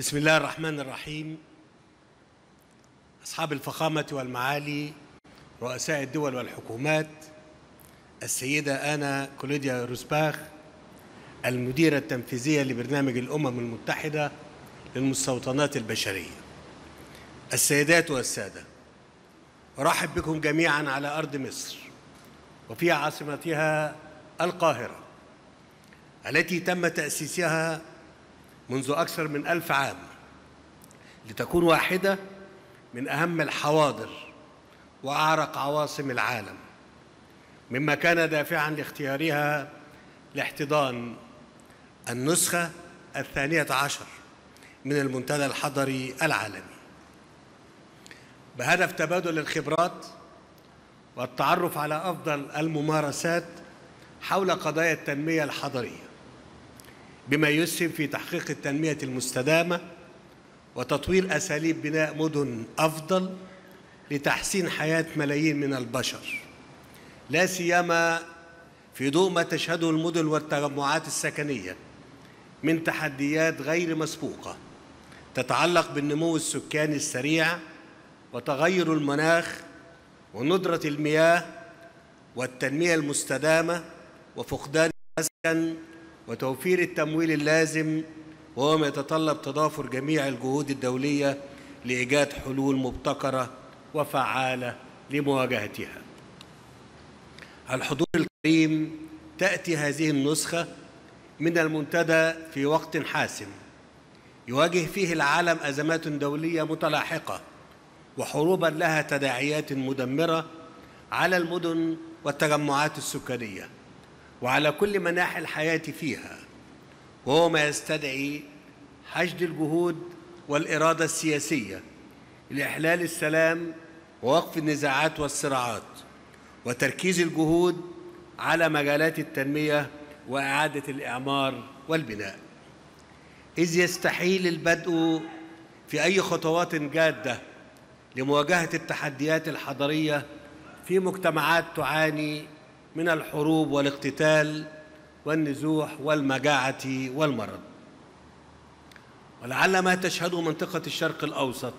بسم الله الرحمن الرحيم. أصحاب الفخامة والمعالي رؤساء الدول والحكومات السيدة أنا كلوديا روسباخ المديرة التنفيذية لبرنامج الأمم المتحدة للمستوطنات البشرية. السيدات والسادة أرحب بكم جميعا على أرض مصر وفي عاصمتها القاهرة التي تم تأسيسها منذ أكثر من ألف عام لتكون واحدة من أهم الحواضر وأعرق عواصم العالم مما كان دافعا لاختيارها لاحتضان النسخة الثانية عشر من المنتدى الحضري العالمي. بهدف تبادل الخبرات والتعرف على أفضل الممارسات حول قضايا التنمية الحضرية. بما يسهم في تحقيق التنمية المستدامة وتطوير أساليب بناء مدن أفضل لتحسين حياة ملايين من البشر. لا سيما في ضوء ما تشهده المدن والتجمعات السكنية من تحديات غير مسبوقة تتعلق بالنمو السكاني السريع وتغير المناخ وندرة المياه والتنمية المستدامة وفقدان المسكن وتوفير التمويل اللازم وهو ما يتطلب تضافر جميع الجهود الدولية لإيجاد حلول مبتكرة وفعالة لمواجهتها. الحضور الكريم تأتي هذه النسخة من المنتدى في وقت حاسم يواجه فيه العالم أزمات دولية متلاحقة وحروبا لها تداعيات مدمرة على المدن والتجمعات السكانية. وعلى كل مناحي الحياة فيها وهو ما يستدعي حشد الجهود والإرادة السياسية لإحلال السلام ووقف النزاعات والصراعات وتركيز الجهود على مجالات التنمية وإعادة الإعمار والبناء. إذ يستحيل البدء في أي خطوات جادة لمواجهة التحديات الحضرية في مجتمعات تعاني من الحروب والاقتتال والنزوح والمجاعة والمرض. ولعل ما تشهده منطقة الشرق الأوسط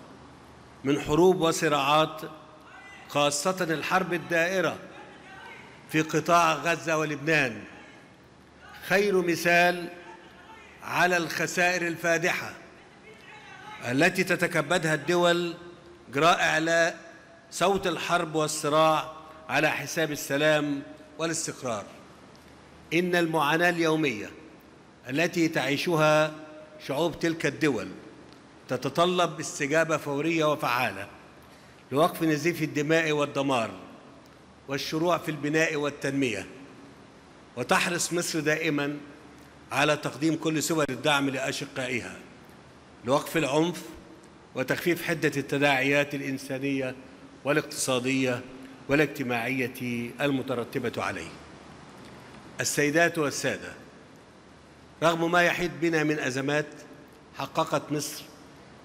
من حروب وصراعات خاصة الحرب الدائرة في قطاع غزة ولبنان. خير مثال على الخسائر الفادحة التي تتكبدها الدول جراء إعلاء صوت الحرب والصراع على حساب السلام والاستقرار. إن المعاناة اليومية التي تعيشها شعوب تلك الدول تتطلب استجابة فورية وفعالة لوقف نزيف الدماء والدمار والشروع في البناء والتنمية وتحرص مصر دائما على تقديم كل سبل الدعم لأشقائها لوقف العنف وتخفيف حدة التداعيات الإنسانية والاقتصادية والاجتماعية المترتبة عليه. السيدات والسادة رغم ما يحيط بنا من أزمات حققت مصر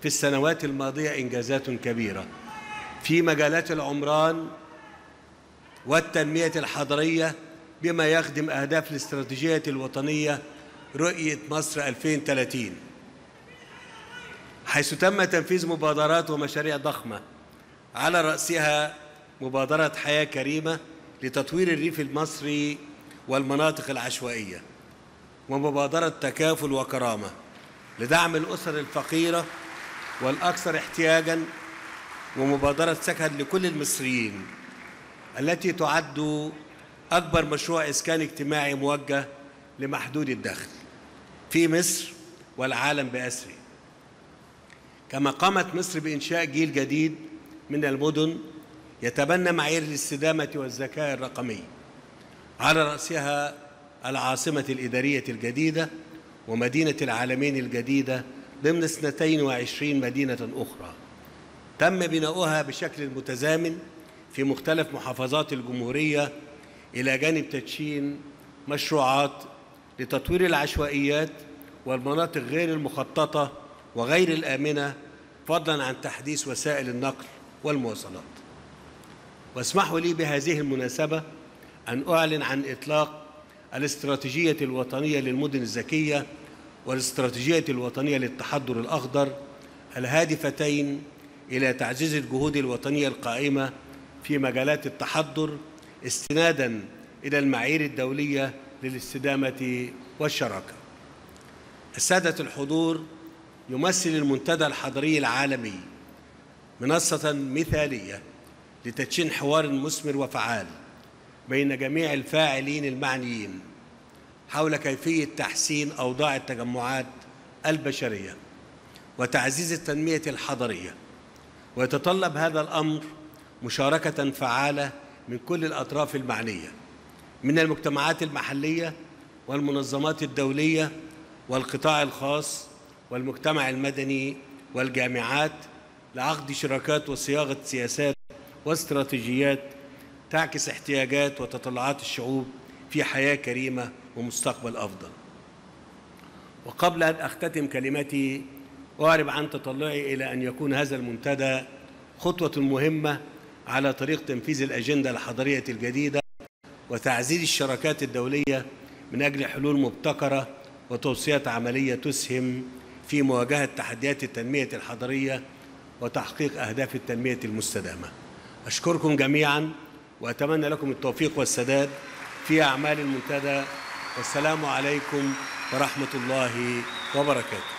في السنوات الماضية إنجازات كبيرة. في مجالات العمران والتنمية الحضرية بما يخدم أهداف الاستراتيجية الوطنية رؤية مصر 2030 حيث تم تنفيذ مبادرات ومشاريع ضخمة على رأسها مبادرة حياة كريمة لتطوير الريف المصري والمناطق العشوائية ومبادرة تكافل وكرامة لدعم الأسر الفقيرة والأكثر احتياجاً ومبادرة سكن لكل المصريين التي تعد أكبر مشروع إسكان اجتماعي موجه لمحدود الدخل في مصر والعالم بأسره. كما قامت مصر بإنشاء جيل جديد من المدن يتبنى معايير الاستدامة والذكاء الرقمي على رأسها العاصمة الإدارية الجديدة ومدينة العالمين الجديدة ضمن 22 مدينة أخرى. تم بناؤها بشكل متزامن في مختلف محافظات الجمهورية إلى جانب تدشين مشروعات لتطوير العشوائيات والمناطق غير المخططة وغير الآمنة فضلا عن تحديث وسائل النقل والمواصلات. واسمحوا لي بهذه المناسبة أن أعلن عن إطلاق الاستراتيجية الوطنية للمدن الذكية والاستراتيجية الوطنية للتحضر الأخضر الهادفتين إلى تعزيز الجهود الوطنية القائمة في مجالات التحضر استنادا إلى المعايير الدولية للاستدامة والشراكة. السادة الحضور يمثل المنتدى الحضري العالمي منصة مثالية لتدشين حوار مثمر وفعال بين جميع الفاعلين المعنيين حول كيفية تحسين أوضاع التجمعات البشرية وتعزيز التنمية الحضرية. ويتطلب هذا الأمر مشاركة فعالة من كل الأطراف المعنية من المجتمعات المحلية والمنظمات الدولية والقطاع الخاص والمجتمع المدني والجامعات لعقد شراكات وصياغة سياسات واستراتيجيات تعكس احتياجات وتطلعات الشعوب في حياة كريمة ومستقبل أفضل. وقبل أن أختتم كلمتي أعرب عن تطلعي إلى أن يكون هذا المنتدى خطوة مهمة على طريق تنفيذ الأجندة الحضرية الجديدة وتعزيز الشراكات الدولية من أجل حلول مبتكرة وتوصيات عملية تسهم في مواجهة تحديات التنمية الحضرية وتحقيق أهداف التنمية المستدامة. أشكركم جميعا وأتمنى لكم التوفيق والسداد في أعمال المنتدى والسلام عليكم ورحمة الله وبركاته.